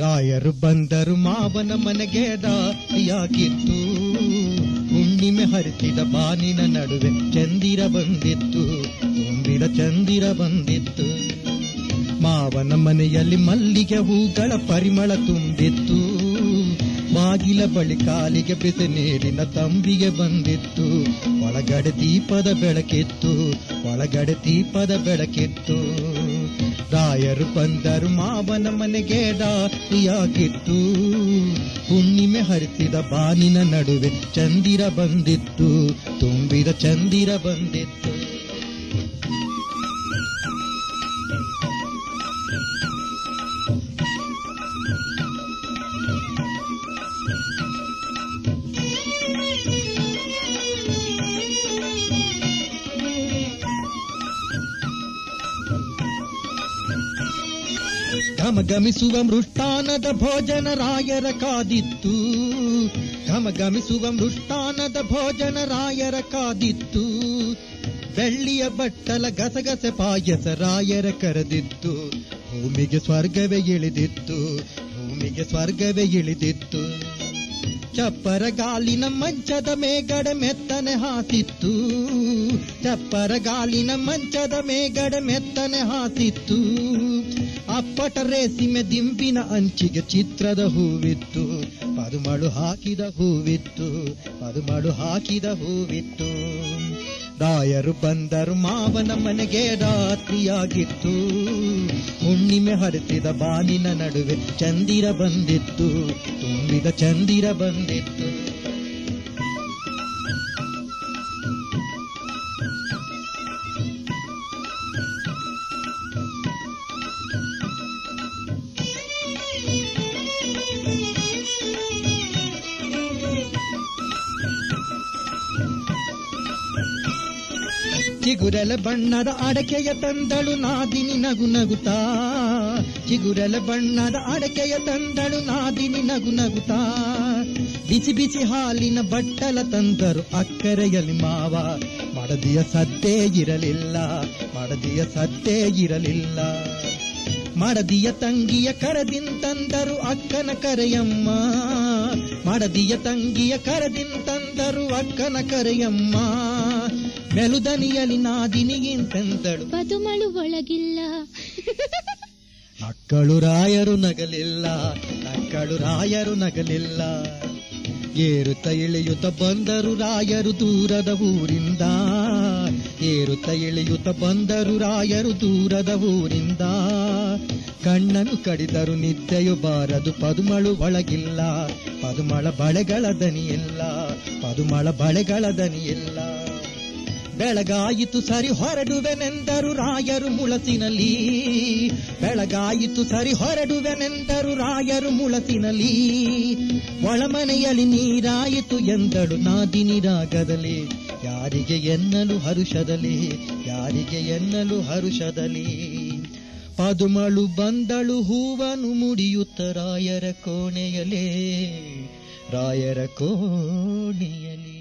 ರಾಯರು ಬಂದರು ಮಾವನ ಮನೆಗೆ ದಾರಿಯಾಗಿತ್ತು ಹುಣ್ಣಿಮೆ ಹರಿಸಿದ ಬಾನಿನ ನಡುವೆ ಚಂದಿರ ಬಂದಿತ್ತು, ತುಂಬಿದ ಚಂದಿರ ಬಂದಿತ್ತು. ಮಾವನ ಮನೆಯಲ್ಲಿ ಮಲ್ಲಿಗೆ ಹೂಗಳ ಪರಿಮಳ ತುಂಬಿತ್ತು, ಬಾಗಿಲ ಬಳಿ ಕಾಲಿಗೆ ಬಿಸಿ ನೀರಿನ ತಂಬಿಗೆ ಬಂದಿತ್ತು. ಒಳಗಡೆ ದೀಪದ ಬೆಳಕಿತ್ತು, ಒಳಗಡೆ ದೀಪದ ಬೆಳಕಿತ್ತು. ರಾಯರು ಬಂದರು ಮಾವನ ಮನೆಗೆ ದಾರಿಯಾಗಿತ್ತು ಹುಣ್ಣಿಮೆ ಹರಿಸಿದ ಬಾನಿನ ನಡುವೆ ಚಂದಿರ ಬಂದಿತ್ತು. ತುಂಬಿದ ಚಂದಿರ ಬಂದಿತ್ತು. ಘಮಘಮಿಸುವ ಮೃಷ್ಟಾನದ ಭೋಜನ ರಾಯರ ಕಾದಿತ್ತು. ಘಮಘಮಿಸುವ ಮೃಷ್ಟಾನದ ಭೋಜನ ರಾಯರ ಕಾದಿತ್ತು. ಬೆಳ್ಳಿಯ ಬಟ್ಟಲ ಗಸಗಸೆ ಪಾಯಸ ರಾಯರ ಕರೆದಿತ್ತು. ಭೂಮಿಗೆ ಸ್ವರ್ಗವೇ ಇಳಿದಿತ್ತು. ಭೂಮಿಗೆ ಸ್ವರ್ಗವೇ ಇಳಿದಿತ್ತು. ಚಪ್ಪರ ಗಾಲಿನ ಮಂಚದ ಮೇಗಡೆ ಮೆತ್ತನೆ ಹಾಸಿತ್ತು. ಚಪ್ಪರ ಗಾಲಿನ ಮಂಚದ ಮೇಗಡೆ ಮೆತ್ತನೆ ಹಾಸಿತ್ತು. ಅಪ್ಪಟ ರೇಸಿಮೆ ದಿಂಬಿನ ಅಂಚಿಗೆ ಚಿತ್ರದ ಹೂವಿತ್ತು. ಪದುಮಳು ಹಾಕಿದ ಹೂವಿತ್ತು. ಪದುಮಳು ಹಾಕಿದ ಹೂವಿತ್ತು. ರಾಯರು ಬಂದರು ಮಾವನ ಮನೆಗೆ ರಾತ್ರಿಯಾಗಿತ್ತು. ಹುಣ್ಣಿಮೆ ಹರಿಸಿದ ಬಾನಿನ ನಡುವೆ ಚಂದಿರ ಬಂದಿತ್ತು. ತುಂಬಿದ ಚಂದಿರ ಬಂದಿತ್ತು. ಚಿಗುರೆಲೆ ಬಣ್ಣದ ಅಡಕೆಯ ತಂದಳು ನಾದಿನಿ ನಗು ನಗುತ್ತಾ. ಚಿಗುರಲ ಬಣ್ಣದ ಅಡಕೆಯ ತಂದಳು ನಾದಿನಿ ನಗು ನಗುತ್ತಾ. ಬಿಸಿ ಬಿಸಿ ಹಾಲಿನ ಬಟ್ಟಲ ತಂದರು ಅಕ್ಕರೆಯಲ್ಲಿ ಮಾವ. ಮಡದಿಯ ಸದ್ದೇ ಇರಲಿಲ್ಲ, ಮಡದಿಯ ಸದ್ದೇ ಇರಲಿಲ್ಲ. ಮಡದಿಯ ತಂಗಿಯ ಕರದಿಂತಂದರು ಅಕ್ಕನ ಕರೆಯಮ್ಮ. ಮಡದಿಯ ತಂಗಿಯ ಕರದಿಂತಂದರು ಅಕ್ಕನ ಕರೆಯಮ್ಮ. ಮೆಲುದನಿಯಲಿ ನಾದಿನಿಗಿಂತಂದಳು ಬದುಮಳು ಒಳಗಿಲ್ಲ. ಅಕ್ಕಳು ರಾಯರು ನಗಲಿಲ್ಲ. ಅಕ್ಕಳು ರಾಯರು ನಗಲಿಲ್ಲ. ಏರುತ್ತ ಇಳಿಯುತ್ತ ಬಂದರು ರಾಯರು ದೂರದ ಊರಿಂದ. ಏರುತ್ತ ಇಳಿಯುತ್ತ ಬಂದರು ರಾಯರು ದೂರದ ಊರಿಂದ. ಕಣ್ಣನು ಕಡಿದರು ನಿದ್ದೆಯು ಬಾರದು, ಪದುಮಳು ಒಳಗಿಲ್ಲ. ಪದುಮಳ ಬಳೆಗಳ ದನಿಯಿಲ್ಲ, ಪದುಮಳ ಬಳೆಗಳ ದನಿಯಿಲ್ಲ. ಬೆಳಗಾಯಿತು ಸರಿ ಹೊರಡುವೆನೆಂದರು ರಾಯರು ಮುಳಸಿನಲ್ಲಿ. ಬೆಳಗಾಯಿತು ಸರಿ ಹೊರಡುವೆನೆಂದರು ರಾಯರು ಮುಳಸಿನಲ್ಲಿ. ಒಳಮನೆಯಲ್ಲಿ ನೀರಾಯಿತು ಎಂದಳು ನಾದಿನಿ ರಾಗದಲ್ಲಿ. ಯಾರಿಗೆ ಎನ್ನಲು ಹರುಷದಲ್ಲಿ ಯಾರಿಗೆ ಎನ್ನಲು ಹರುಷದಲ್ಲಿ? ಪದುಮಳು ಬಂದಳು ಹೂವನು ಮುಡಿಯುತ್ತ ರಾಯರ ಕೋಣೆಯಲೇ ರಾಯರ ಕೋಣೆಯಲಿ